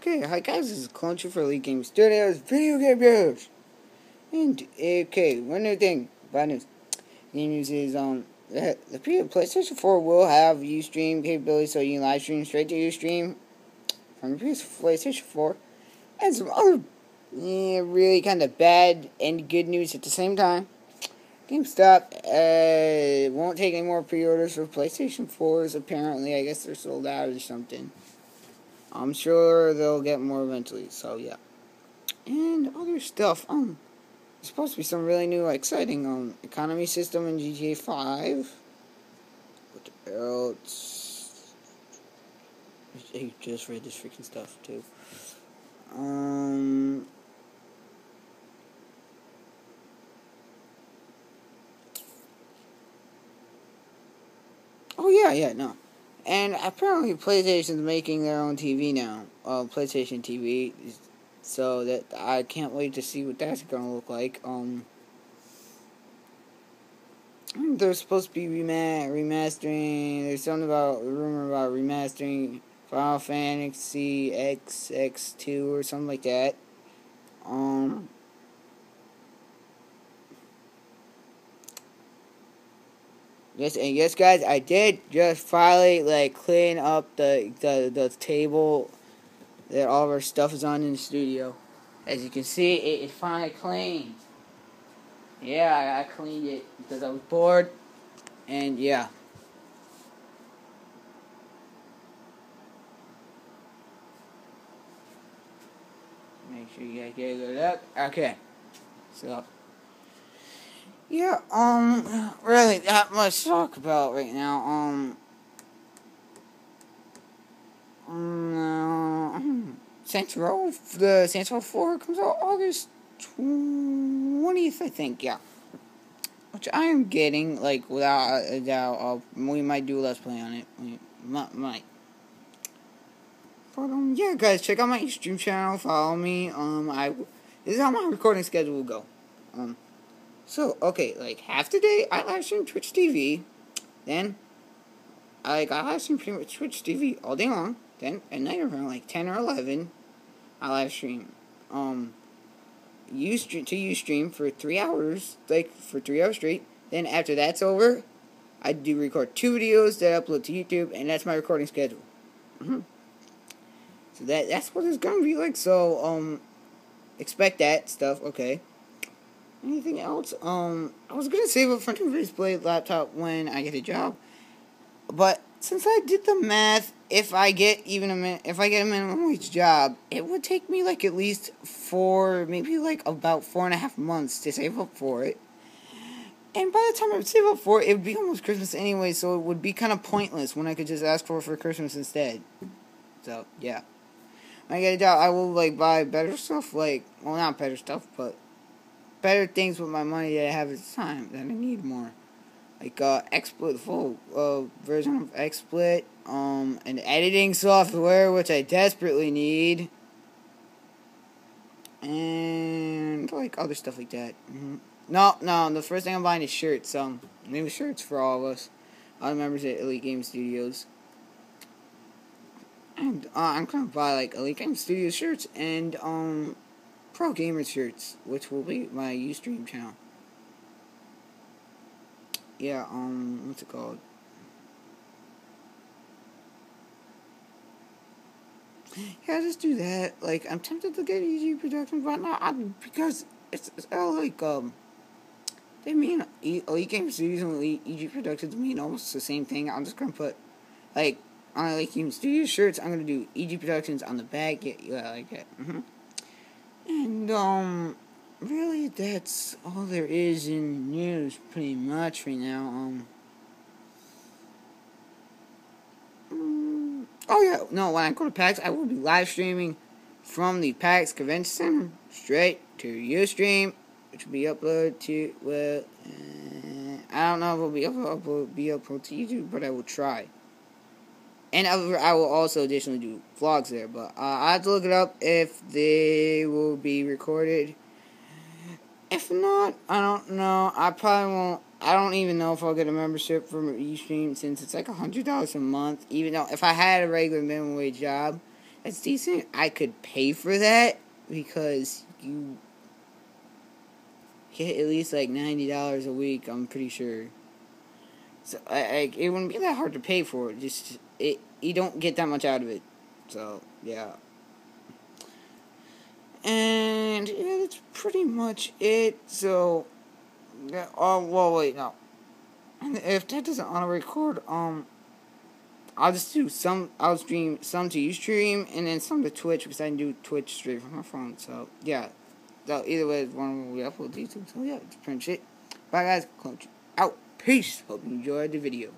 Okay, hi guys, this is Clone for Elite Game Studios, video game news. And, okay, one new thing, bad news. Game news is, um, the, PlayStation 4 will have Ustream capability, so you can live stream straight to Ustream from your PlayStation 4. And some other, yeah, really kind of bad and good news at the same time. GameStop uh, won't take any more pre-orders for PlayStation 4s, apparently. I guess they're sold out or something. I'm sure they'll get more eventually. So yeah, and other stuff. Um, there's supposed to be some really new, exciting um economy system in GTA Five. What else? I just read this freaking stuff too. Um. Oh yeah, yeah, no. And apparently, PlayStation's making their own TV now, uh, PlayStation TV. So that I can't wait to see what that's gonna look like. Um, they're supposed to be remastering. There's something about rumor about remastering Final Fantasy XX2 or something like that. Um. Yes, and yes, guys, I did just finally like clean up the the the table that all of our stuff is on in the studio. As you can see, it is finally clean. Yeah, I, I cleaned it because I was bored, and yeah. Make sure you guys get a good look. Okay, so. Yeah, um, really, that much to talk about right now. Um, um, Saints Row, the Saints Row 4 comes out August 20th, I think, yeah. Which I am getting, like, without a doubt. Uh, we might do a Let's Play on it. We might. But, um, yeah, guys, check out my stream channel, follow me. Um, I, this is how my recording schedule will go. Um, so, okay, like half the day I live stream Twitch TV. Then, like, I live stream pretty much Twitch TV all day long. Then, at night around like 10 or 11, I live stream. Um, Ustream to Ustream for three hours, like for three hours straight. Then, after that's over, I do record two videos that I upload to YouTube, and that's my recording schedule. Mm-hmm. So that that's what it's gonna be like. So um, expect that stuff. Okay. Anything else? Um, I was gonna save up for new display laptop when I get a job, but since I did the math, if I get even a min- if I get a minimum wage job, it would take me like at least four, maybe like about four and a half months to save up for it. And by the time I would save up for it, it would be almost Christmas anyway, so it would be kind of pointless when I could just ask for it for Christmas instead. So yeah, when I get a job, I will like buy better stuff, like well, not better stuff, but better things with my money that I have at the time that I need more. Like uh XSplit full uh version of XSplit, um and editing software which I desperately need. And like other stuff like that. Mm-hmm. No, no, the first thing I'm buying is shirts. Um new shirts for all of us. All the members at Elite Game Studios. And uh, I'm gonna buy like Elite Game Studios shirts and um Pro Gamer shirts, which will be my Ustream channel. Yeah, um, what's it called? Yeah, just do that. Like, I'm tempted to get EG Productions, but not I, because it's, it's all like um. They mean Elite Game Studios and Elite EG Productions mean almost the same thing. I'm just gonna put like on Elite Game Studios shirts. I'm gonna do EG Productions on the back. Yeah, yeah like it. Mm-hmm. And, um, really, that's all there is in news, pretty much, right now. Um, mm, oh, yeah, no, when I go to PAX, I will be live streaming from the PAX Convention Center straight to Ustream, which will be uploaded to, well, uh, I don't know if it will be uploaded, be uploaded to YouTube, but I will try. And I will also additionally do vlogs there, but uh, I have to look it up if they will be recorded. If not, I don't know. I probably won't. I don't even know if I'll get a membership from Ustream since it's like a hundred dollars a month. Even though if I had a regular minimum wage job, That's decent. I could pay for that because you get at least like ninety dollars a week. I'm pretty sure. So I, I, it wouldn't be that hard to pay for. It. Just it, you don't get that much out of it. So yeah. And yeah, that's pretty much it. So, yeah, oh well, wait, no. If that doesn't auto record, um, I'll just do some. I'll stream some to UStream and then some to Twitch because I can do Twitch straight from my phone. So yeah, so either way, one will upload to YouTube. So yeah, it's pretty much it. Bye guys, out. Peace. Hope you enjoyed the video.